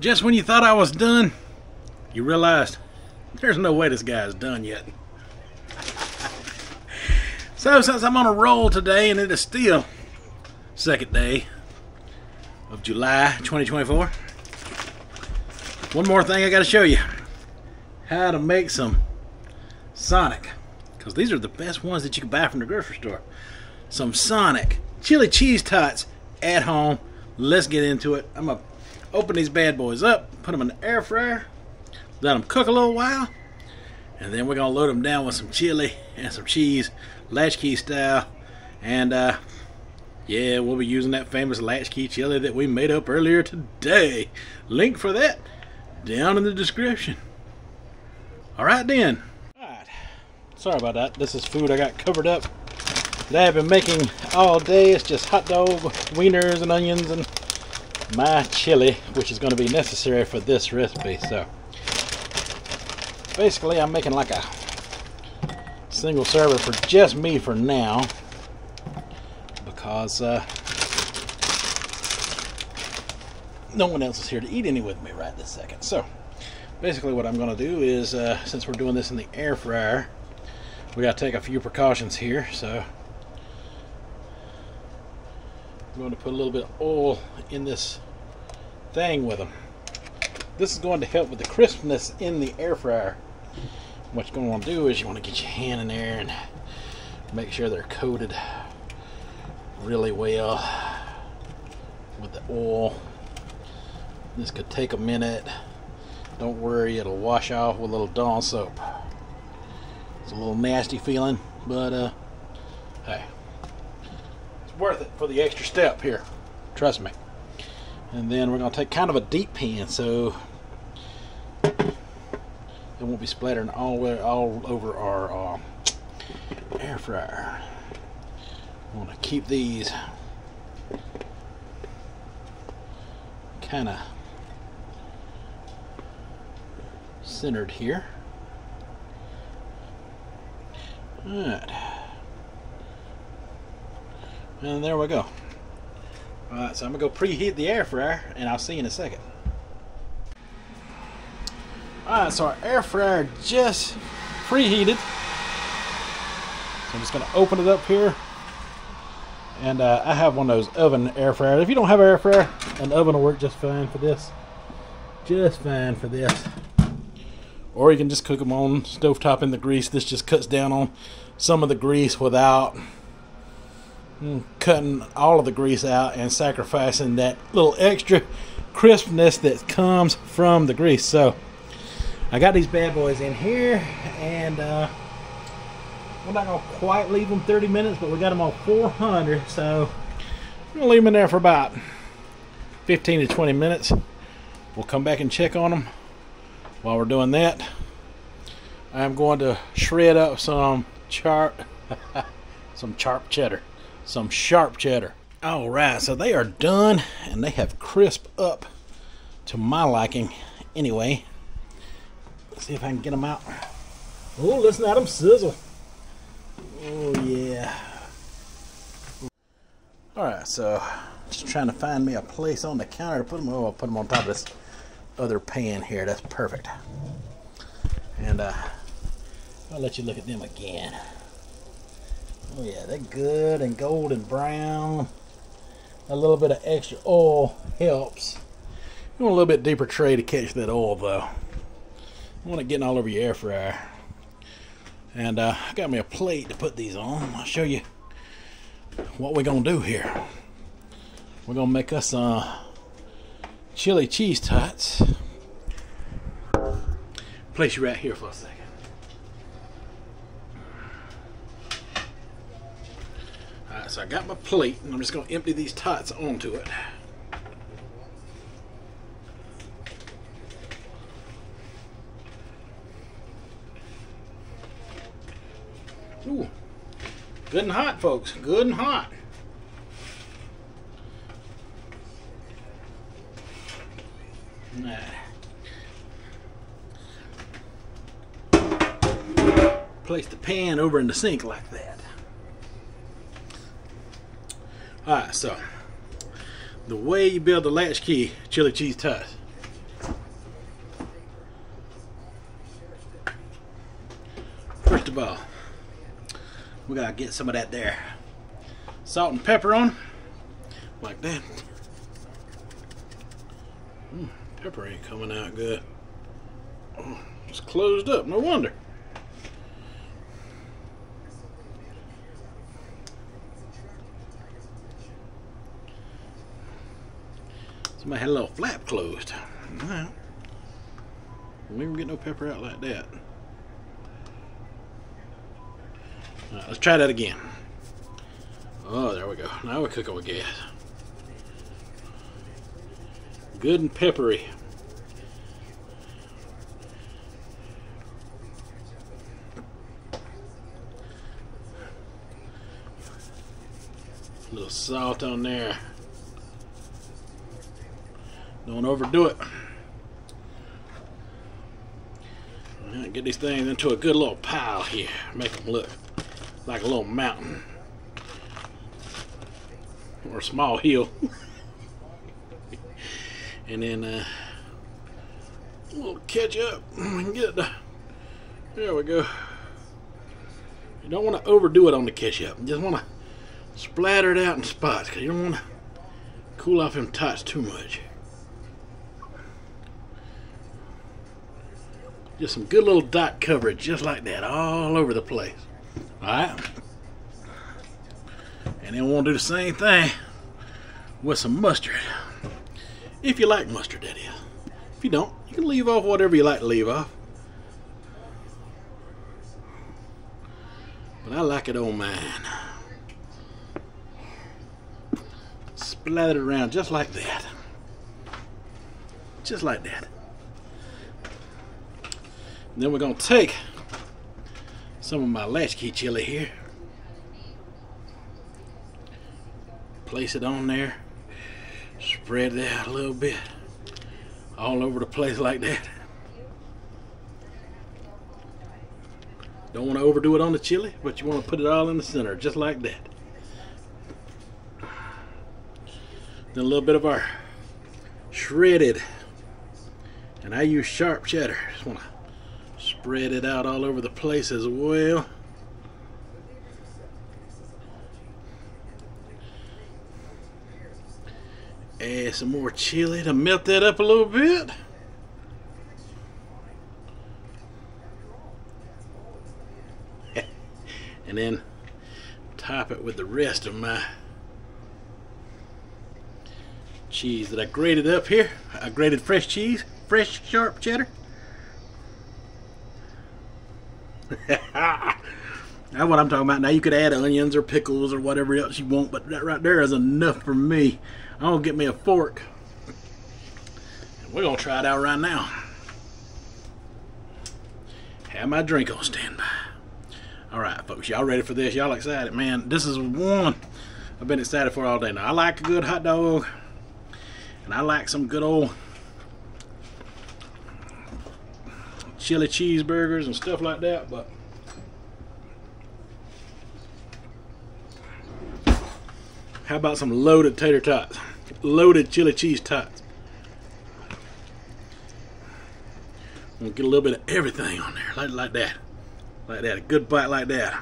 Just when you thought I was done, you realized there's no way this guy's done yet. so since I'm on a roll today and it is still second day of July 2024, one more thing I got to show you. How to make some Sonic. Because these are the best ones that you can buy from the grocery store. Some Sonic chili cheese tots at home. Let's get into it. I'm to open these bad boys up, put them in the air fryer, let them cook a little while, and then we're to load them down with some chili and some cheese, latchkey style. And uh, yeah, we'll be using that famous latchkey chili that we made up earlier today. Link for that down in the description. All right, then. All right. Sorry about that. This is food I got covered up that I've been making all day. It's just hot dog, wieners, and onions, and my chili, which is going to be necessary for this recipe. So, basically, I'm making like a single server for just me for now because uh, no one else is here to eat any with me right this second. So, basically what I'm going to do is, uh, since we're doing this in the air fryer, we got to take a few precautions here. So, I'm going to put a little bit of oil in this thing with them. This is going to help with the crispness in the air fryer. What you're going to want to do is you want to get your hand in there and make sure they're coated really well with the oil. This could take a minute. Don't worry, it'll wash off with a little Dawn soap. It's a little nasty feeling, but uh, hey, for the extra step here. Trust me. And then we're going to take kind of a deep pan so it won't be splattering all, all over our uh, air fryer. I want to keep these kind of centered here. Alright. And there we go. Alright, so I'm going to go preheat the air fryer, and I'll see you in a second. Alright, so our air fryer just preheated. So I'm just going to open it up here. And uh, I have one of those oven air fryers. If you don't have an air fryer, an oven will work just fine for this. Just fine for this. Or you can just cook them on stovetop in the grease. This just cuts down on some of the grease without cutting all of the grease out and sacrificing that little extra crispness that comes from the grease. So I got these bad boys in here and uh, we're not to quite leave them 30 minutes, but we got them on 400, so I'm to leave them in there for about 15 to 20 minutes. We'll come back and check on them. While we're doing that, I'm going to shred up some sharp, some sharp cheddar, some sharp cheddar. All right, so they are done, and they have crisp up to my liking. Anyway, let's see if I can get them out. Oh, listen to them sizzle. Oh yeah. All right, so just trying to find me a place on the counter to put them. Oh, I'll put them on top of this other pan here. That's perfect. And uh, I'll let you look at them again. Oh yeah, they're good and golden brown. A little bit of extra oil helps. You want a little bit deeper tray to catch that oil though. You want it getting all over your air fryer. And uh, I got me a plate to put these on. I'll show you what we're gonna do here. We're gonna make us uh, chili cheese tots. Place you right here for a second. So I got my plate and I'm just gonna empty these tots onto it. Ooh, good and hot, folks. Good and hot. Place the pan over in the sink like that. Alright, so the way you build the latchkey chili cheese toast. First of all, we gotta get some of that there. Salt and pepper on, like that. Mm, pepper ain't coming out good. Oh, it's closed up, no wonder. Somebody had a little flap closed. Well, we can get no pepper out like that. Let's try that again. Oh, there we go. Now we're cooking with gas. Good and peppery. A little salt on there. Don't overdo it. Get these things into a good little pile here. Make them look like a little mountain or a small hill. and then uh, a little ketchup. We get the. There we go. You don't want to overdo it on the ketchup. You just want to splatter it out in spots because you don't want to cool off them tots too much. Just some good little dot coverage, just like that, all over the place. Alright? And then we'll do the same thing with some mustard. If you like mustard, that is. If you don't, you can leave off whatever you like to leave off. But I like it on mine. Splattered around just like that. Just like that. And then we're going to take some of my latchkey chili here. Place it on there. Spread it out a little bit. All over the place like that. Don't want to overdo it on the chili, but you want to put it all in the center, just like that. Then a little bit of our shredded, and I use sharp cheddar. Just want to spread it out all over the place as well. Add some more chili to melt that up a little bit. and then top it with the rest of my cheese that I grated up here. I grated fresh cheese, fresh sharp cheddar. That's what I'm talking about. Now you could add onions or pickles or whatever else you want, but that right there is enough for me. I'm gonna get me a fork. We're gonna try it out right now. Have my drink on standby. All right, folks, y'all ready for this? Y'all excited, man? This is one I've been excited for all day. Now I like a good hot dog, and I like some good old chili cheeseburgers and stuff like that, but how about some loaded tater tots? Loaded chili cheese tots. We'll get a little bit of everything on there, like, like that. Like that, a good bite like that.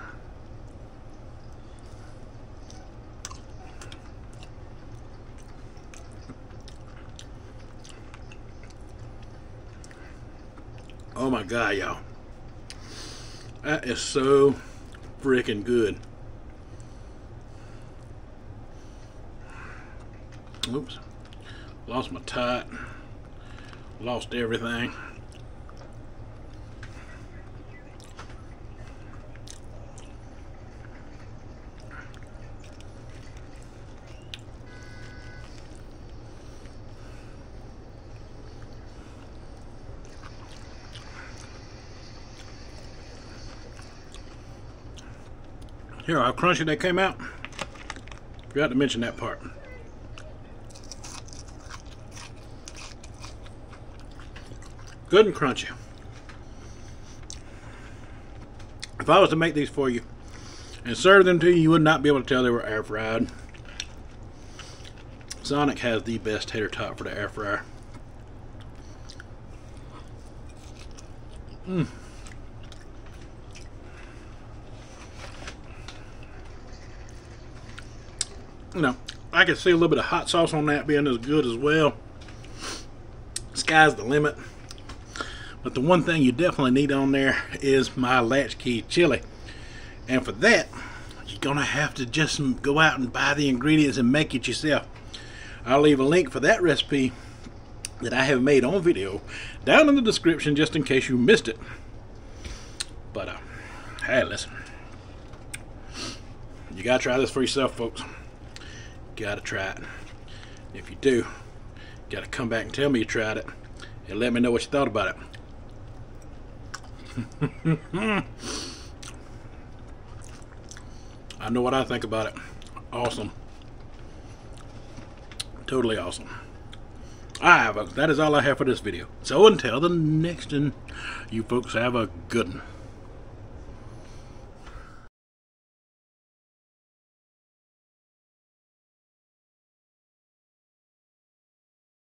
Oh my god, y'all. That is so freaking good. Oops. Lost my tot. Lost everything. Here, how crunchy they came out. Forgot to mention that part. Good and crunchy. If I was to make these for you and serve them to you, you would not be able to tell they were air fried. Sonic has the best tater tot for the air fryer. Mmm. You know, I can see a little bit of hot sauce on that being as good as well. Sky's the limit. But the one thing you definitely need on there is my latchkey chili. And for that, you're gonna have to just go out and buy the ingredients and make it yourself. I'll leave a link for that recipe that I have made on video down in the description just in case you missed it. But, uh, hey, listen. You gotta try this for yourself, folks. Gotta try it. If you do, gotta come back and tell me you tried it and let me know what you thought about it. I know what I think about it. Awesome. Totally awesome. Alright, folks, that is all I have for this video. So until the next one, you folks have a good one.